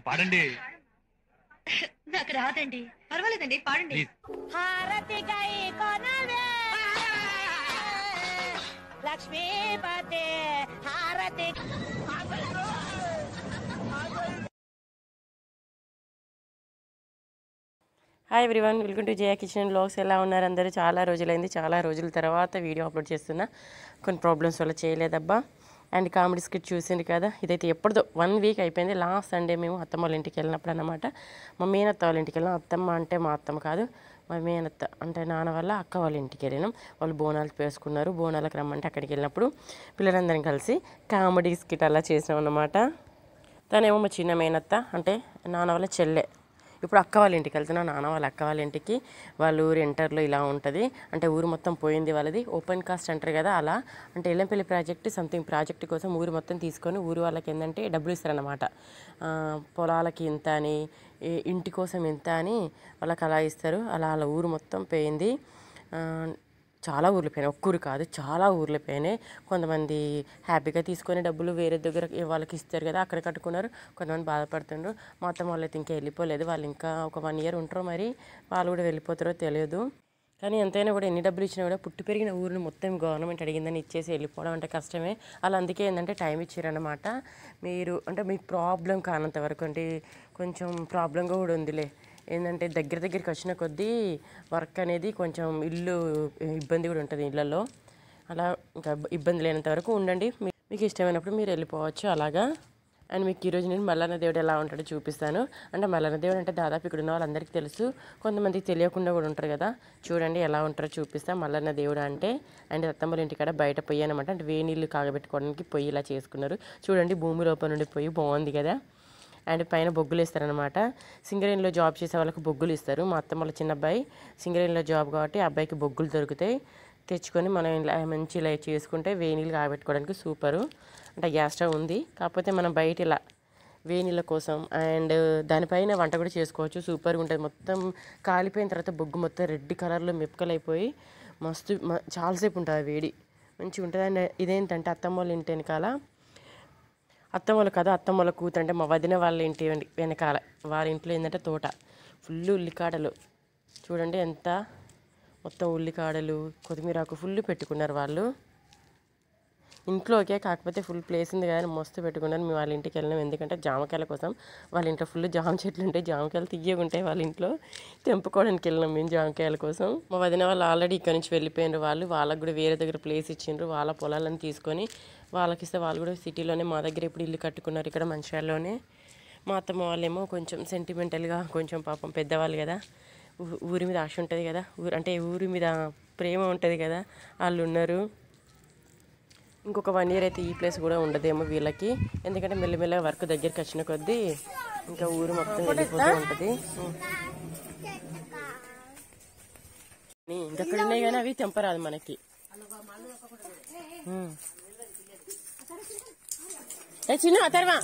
పాడండి. నాకు రాదండి. పర్వాలేదండి పాడండి. Lakshmipathi Harathi hi everyone welcome to Jaya kitchen blogs ఎలా ఉన్నారు అందరూ? చాలా రోజులైంది చాలా రోజుల తర్వాత వీడియో అప్లోడ్ చేస్తున్నా. కొన్ని ప్రాబ్లమ్స్ వల్ల చేయలేదబ్బా. అండ్ కామెడీ స్కిట్ చూసింది కదా ఇదైతే ఎప్పుడుదో వన్ వీక్ అయిపోయింది. లాస్ట్ సండే మేము అత్తమ్మ వాళ్ళ ఇంటికి వెళ్ళినప్పుడు అనమాట మా మేనత్త వాళ్ళ ఇంటికి వెళ్ళాం అత్తమ్మ అంటే మా అత్తమ్మ కాదు మా మేనత్త అంటే నాన్న వల్ల అక్క వాళ్ళ ఇంటికి వెళ్ళినాం. వాళ్ళు బోనాలు వేసుకున్నారు బోనాలకు రమ్మంటే అక్కడికి వెళ్ళినప్పుడు పిల్లలందరం కలిసి కామెడీ స్కిట్ అలా చేసినాం అన్నమాట. తనేమో మా చిన్న మేనత్త అంటే నాన్న వాళ్ళ చెల్లె. ఇప్పుడు అక్క వాళ్ళ ఇంటికి వెళ్తున్నా నాన్న వాళ్ళ అక్క వాళ్ళ ఇంటికి. వాళ్ళ ఊరు ఇంటర్లో ఇలా ఉంటుంది. అంటే ఊరు మొత్తం పోయింది వాళ్ళది. ఓపెన్ కాస్ట్ అంటారు కదా అలా. అంటే ఎల్లంపల్లి ప్రాజెక్ట్ సంథింగ్ ప్రాజెక్ట్ కోసం ఊరు మొత్తం తీసుకొని ఊరు వాళ్ళకి ఏంటంటే డబ్బులు ఇస్తారన్నమాట. పొలాలకి ఇంత అని ఇంటి కోసం ఇంత అని వాళ్ళకి అలా ఇస్తారు. అలా అలా ఊరు మొత్తం పోయింది. చాలా ఊర్లు పోయినాయి. ఒక్క ఊరు కాదు చాలా ఊర్లు పోయినాయి. కొంతమంది హ్యాపీగా తీసుకొని డబ్బులు వేరే దగ్గర వాళ్ళకి ఇస్తారు కదా అక్కడ కట్టుకున్నారు. కొంతమంది బాధపడుతుండ్రు. మా అత్తమ్మ వాళ్ళు అయితే ఇంకా వెళ్ళిపోలేదు. వాళ్ళు ఇంకా ఒక వన్ ఇయర్ ఉంటారో మరి వాళ్ళు కూడా వెళ్ళిపోతారో తెలియదు. కానీ ఎంతైనా కూడా ఎన్ని డబ్బులు ఇచ్చినా కూడా పుట్టి పెరిగిన ఊరిని మొత్తం గవర్నమెంట్ అడిగిందని ఇచ్చేసి వెళ్ళిపోవడం అంటే కష్టమే. అలా అందుకే ఏంటంటే టైం ఇచ్చారనమాట మీరు అంటే మీకు ప్రాబ్లం కానంత వరకు అంటే కొంచెం ప్రాబ్లంగా కూడా ఉందిలే. ఏంటంటే దగ్గర దగ్గరికి వచ్చిన కొద్దీ వర్క్ అనేది కొంచెం ఇల్లు ఇబ్బంది కూడా ఉంటుంది ఇళ్ళల్లో అలా ఇంకా ఇబ్బంది లేనంత వరకు ఉండండి. మీకు ఇష్టమైనప్పుడు మీరు వెళ్ళిపోవచ్చు అలాగా. అండ్ మీకు ఈరోజు నేను మల్లన్న దేవుడు ఎలా ఉంటాడో చూపిస్తాను. అంటే మల్లన్న దేవుడు అంటే దాదాపు ఇక్కడ ఉన్న వాళ్ళందరికీ తెలుసు. కొంతమందికి తెలియకుండా కూడా ఉంటారు కదా. చూడండి ఎలా ఉంటారో చూపిస్తాను మల్లన్న దేవుడు అంటే అండ్ రత్తమ్మల ఇంటికాడ బయట పొయ్యి అనమాట అంటే వేడి నీళ్ళు కాగబెట్టుకోవడానికి పొయ్యి ఇలా చేసుకున్నారు. చూడండి భూమి లోపల నుండి పొయ్యి బాగుంది కదా. అండ్ పైన బొగ్గులు ఇస్తారనమాట సింగరేణిలో జాబ్ చేసే వాళ్ళకి బొగ్గులు ఇస్తారు. మా అత్తమ్మ వాళ్ళ చిన్న అబ్బాయి సింగరేణిలో జాబ్ కాబట్టి ఆ అబ్బాయికి బొగ్గులు దొరుకుతాయి. తెచ్చుకొని మనం ఇలా మంచి ఇలా చేసుకుంటే వేడి నీళ్ళు కాబెట్టుకోవడానికి సూపరు. అంటే గ్యాస్ స్టవ్ ఉంది. కాకపోతే మనం బయట ఇలా వేనీళ్ళ కోసం అండ్ దానిపైన వంట కూడా చేసుకోవచ్చు. సూపర్గా ఉంటుంది. మొత్తం కాలిపోయిన తర్వాత బొగ్గు మొత్తం రెడ్ కలర్లో మెప్పకలైపోయి మస్తు చాలాసేపు ఉంటుంది వేడి. మంచిగా ఉంటుంది. అండ్ ఇదేంటంటే అత్తమ్మ వాళ్ళ ఇంటి వెనకాల అత్తమ్మల కదా అత్తమ్మల కూతురు అంటే మా వదిన వాళ్ళ ఇంటి వెనకాల. వాళ్ళ ఇంట్లో ఏంటంటే తోట. ఫుల్ ఉల్లికాడలు. చూడండి ఎంత మొత్తం ఉల్లికాడలు కొత్తిమీరాకు ఫుల్ పెట్టుకున్నారు వాళ్ళు. ఇంట్లోకే కాకపోతే ఫుల్ ప్లేస్ ఉంది కానీ మస్తు పెట్టుకున్నాను. మేము వాళ్ళ ఇంటికి వెళ్ళినాం. ఎందుకంటే జామకాయల కోసం వాళ్ళ ఇంట్లో ఫుల్ జామ చెట్లు ఉంటాయి. జామకాయలు తీయగుంటాయి వాళ్ళ ఇంట్లో. తెంపుకోవడానికి వెళ్ళినాం మేము జామకాయల కోసం. మా వదిన వాళ్ళు ఆల్రెడీ ఇక్కడ నుంచి వెళ్ళిపోయినారు వాళ్ళు. వాళ్ళకి కూడా వేరే దగ్గర ప్లేస్ ఇచ్చిండ్రు. వాళ్ళ పొలాలను తీసుకొని వాళ్ళకి ఇస్తే వాళ్ళు కూడా సిటీలోనే మా దగ్గర ఇప్పుడు ఇల్లు కట్టుకున్నారు ఇక్కడ మంచిర్యాలలోనే. మా అత్తమ్మ వాళ్ళేమో కొంచెం సెంటిమెంటల్గా కొంచెం పాపం పెద్దవాళ్ళు కదా. ఊ- ఊరి మీద ఆశ ఉంటుంది కదా. ఊరు అంటే ఊరి మీద ప్రేమ ఉంటుంది కదా. వాళ్ళు ఉన్నారు. ఇంకొక వన్ ఇయర్ అయితే ఈ ప్లేస్ కూడా ఉండదేమో వీళ్ళకి. ఎందుకంటే మెల్లమెల్లగా వర్క్ దగ్గరికి వచ్చిన కొద్దీ ఇంకా ఊరు మొత్తం వెళ్ళిపోతూ ఉంటుంది. ఇంకా ఉన్నాయి కానీ అవి తెంపరాదు మనకి. చిన్న అతర్వా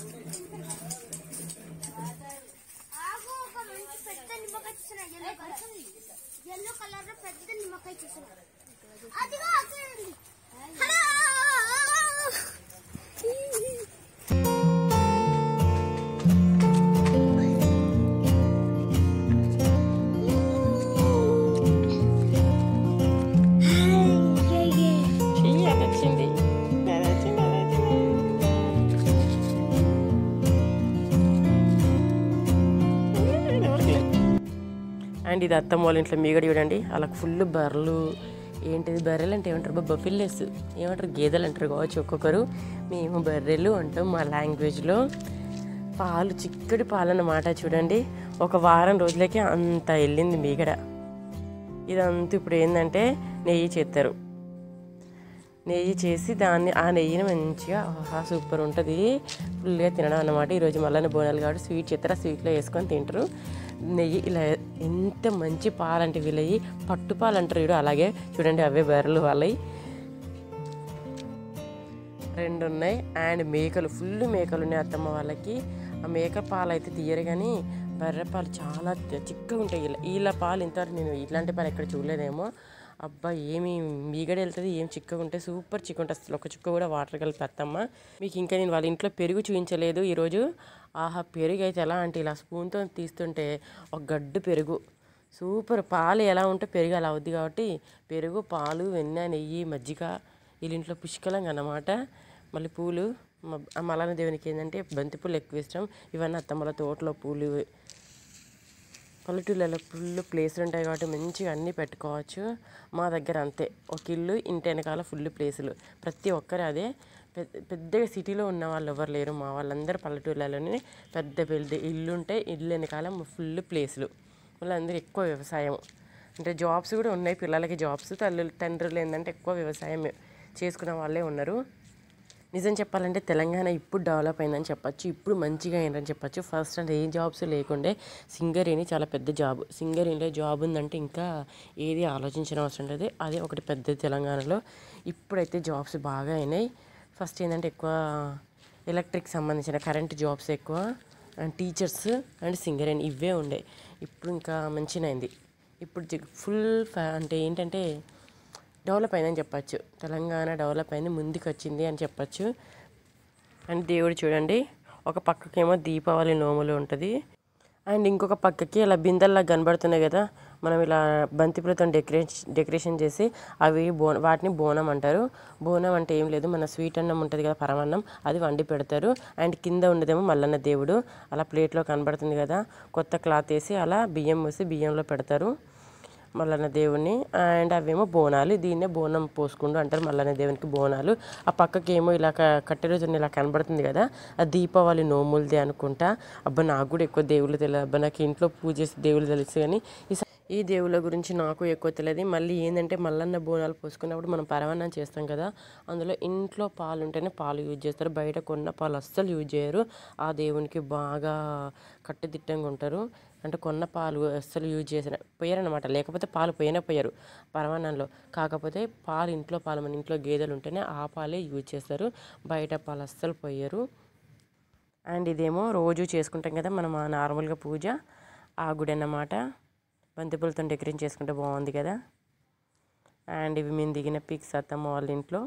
ఎల్లో కలర్లో పెద్ద నిమ్మకాయ చూసిన అదిగో అక్కడ అండ్ ఇది అత్తమ్మ వాళ్ళ ఇంట్లో మీగడ చూడండి. వాళ్ళకి ఫుల్ బర్రెలు. ఏంటిది బర్రెలు అంటే ఏమంటారు? బఫిల్లెస్ ఏమంటారు? గేదెలు అంటారు కావచ్చు ఒక్కొక్కరు. మేము బర్రెలు అంటాం మా లాంగ్వేజ్లో పాలు చిక్కటి పాలు అన్నమాట చూడండి. ఒక వారం రోజులకే అంత వెళ్ళింది మీగడ. ఇదంతా ఇప్పుడు ఏంటంటే నెయ్యి చేస్తారు నెయ్యి చేసి దాన్ని ఆ నెయ్యిని మంచిగా ఆహా సూపర్ ఉంటుంది. ఫుల్గా తినడం అన్నమాట. ఈరోజు మళ్ళీ బోనాలు కాబట్టి స్వీట్ చేస్తారు ఆ స్వీట్లో వేసుకొని తింటారు. నెయ్యి ఇలా ఎంత మంచి పాలు అంటే వీళ్ళవి పట్టు పాలు అంటారు వీడు అలాగే చూడండి అవే బర్రెలు వాళ్ళవి రెండు ఉన్నాయి. అండ్ మేకలు ఫుల్ మేకలు ఉన్నాయి అత్తమ్మ వాళ్ళకి. ఆ మేక పాలు అయితే తీయరు కానీ బర్రె పాలు చాలా చిక్కగా ఉంటాయి. వీళ్ళ వీళ్ళ పాలు ఇంతవరకు నేను ఇట్లాంటి పాలు ఎక్కడ చూడలేదేమో. అబ్బా ఏమి మీగడ వెళ్తుంది ఏం చిక్కగా ఉంటే సూపర్ చిక్క ఉంటుంది అసలు. ఒక చుక్క కూడా వాటర్ కలిపి అత్తమ్మ మీకు ఇంకా నేను వాళ్ళ ఇంట్లో పెరుగు చూపించలేదు ఈరోజు. ఆహా పెరుగు అయితే ఎలా అంటే ఇలా స్పూన్తో తీస్తుంటే ఒక గడ్డు పెరుగు. సూపర్. పాలు ఎలా ఉంటే పెరుగు అలా అవుద్ది కాబట్టి పెరుగు పాలు వెన్న నెయ్యి మజ్జిగ వీళ్ళ ఇంట్లో పుష్కలంగా అన్నమాట. మళ్ళీ పూలు మ- ఆ మలాన దేవునికి ఏంటంటే బంతి పూలు ఎక్కువ ఇష్టం. ఇవన్నీ అత్తమ్మల తోటలో పూలు పల్లెటూళ్ళలో ఫుల్ ప్లేసులు ఉంటాయి కాబట్టి మంచిగా అన్నీ పెట్టుకోవచ్చు. మా దగ్గర అంతే. ఒక ఇల్లు ఇంటి వెనకాల ఫుల్ ప్లేసులు. ప్రతి ఒక్కరు అదే. పెద్ద పెద్దగా సిటీలో ఉన్న వాళ్ళు ఎవరు లేరు. మా వాళ్ళందరూ పల్లెటూళ్ళలోనే పెద్ద పెద్ద ఇల్లు ఉంటే ఇల్లు వెనకాల ఫుల్ ప్లేసులు. వాళ్ళందరూ ఎక్కువ వ్యవసాయం. అంటే జాబ్స్ కూడా ఉన్నాయి పిల్లలకి జాబ్స్. తల్లి తండ్రులు ఏంటంటే ఎక్కువ వ్యవసాయం చేసుకున్న వాళ్ళే ఉన్నారు. నిజం చెప్పాలంటే తెలంగాణ ఇప్పుడు డెవలప్ అయిందని చెప్పచ్చు ఇప్పుడు మంచిగా అయిందని చెప్పచ్చు. ఫస్ట్ అంటే ఏ జాబ్స్ లేకుండే సింగరేణి చాలా పెద్ద జాబ్ సింగరేణిలో జాబ్ ఉందంటే ఇంకా ఏది ఆలోచించిన అవసరం లేదు. అదే ఒకటి పెద్ద తెలంగాణలో ఇప్పుడైతే జాబ్స్ బాగా అయినాయి. ఫస్ట్ ఏంటంటే ఎక్కువ ఎలక్ట్రిక్ సంబంధించిన కరెంట్ జాబ్స్ ఎక్కువ అండ్ టీచర్స్ అండ్ సింగరేణి ఇవే ఉండే. ఇప్పుడు ఇంకా మంచిగా అయింది ఇప్పుడు ఫుల్ అంటే ఏంటంటే డెవలప్ అయిందని చెప్పచ్చు. తెలంగాణ డెవలప్ అయింది ముందుకు వచ్చింది అని చెప్పచ్చు. అండ్ దేవుడు చూడండి ఒక పక్కకేమో దీపావళి నోములు ఉంటుంది. అండ్ ఇంకొక పక్కకి ఇలా బిందెల్లా కనబడుతున్నాయి కదా మనం ఇలా బంతిపూలతో డెకరేషన్ డెకరేషన్ చేసి అవి బో వాటిని బోనం అంటారు. బోనం అంటే ఏం లేదు మన స్వీట్ అన్నం ఉంటుంది కదా పరమాన్నం అది వండి పెడతారు. అండ్ కింద ఉండదేమో మల్లన్న దేవుడు అలా ప్లేట్లో కనబడుతుంది కదా కొత్త క్లాత్ వేసి అలా బియ్యం వేసి బియ్యంలో పెడతారు. మల్లన్న దేవుని అండ్ అవేమో బోనాలు. దీన్నే బోనం పోసుకుంటూ అంటారు మల్లన్న దేవునికి బోనాలు. ఆ పక్కకి ఏమో ఇలా కట్టె రోజున ఇలా కనబడుతుంది కదా ఆ దీపావళి నోములది అనుకుంటా. అబ్బా నాకు కూడా ఎక్కువ దేవుళ్ళు తెలియదు అబ్బా నాకు ఇంట్లో పూజ చేసే దేవుళ్ళు తెలుసు కానీ ఈ ఈ దేవుళ్ళ గురించి నాకు ఎక్కువ తెలియదు మళ్ళీ ఏంటంటే మల్లన్న బోనాలు పోసుకున్నప్పుడు మనం పరవన్నం చేస్తాం కదా అందులో ఇంట్లో పాలు ఉంటేనే పాలు యూజ్ చేస్తారు. బయట కొన్న పాలు అస్సలు యూజ్ చేయరు. ఆ దేవునికి బాగా కట్టుదిట్టంగా ఉంటారు. అంటే కొన్న పాలు అస్సలు యూజ్ చేసిన పోయారనమాట లేకపోతే పాలు పోయినా పోయారు పరమాన్నంలో. కాకపోతే పాలు ఇంట్లో పాలు మన ఇంట్లో గేదెలు ఉంటేనే ఆ పాలే యూజ్ చేస్తారు. బయట పాలు అస్సలు పోయారు. అండ్ ఇదేమో రోజు చేసుకుంటాం కదా మనం ఆ నార్మల్గా పూజ ఆ గుడి అన్నమాట. బంతిపూలతో డెకరేట్ చేసుకుంటే బాగుంది కదా. అండ్ ఇవి మేము దిగిన పిక్స్ అత్తమ్మ వాళ్ళ ఇంట్లో.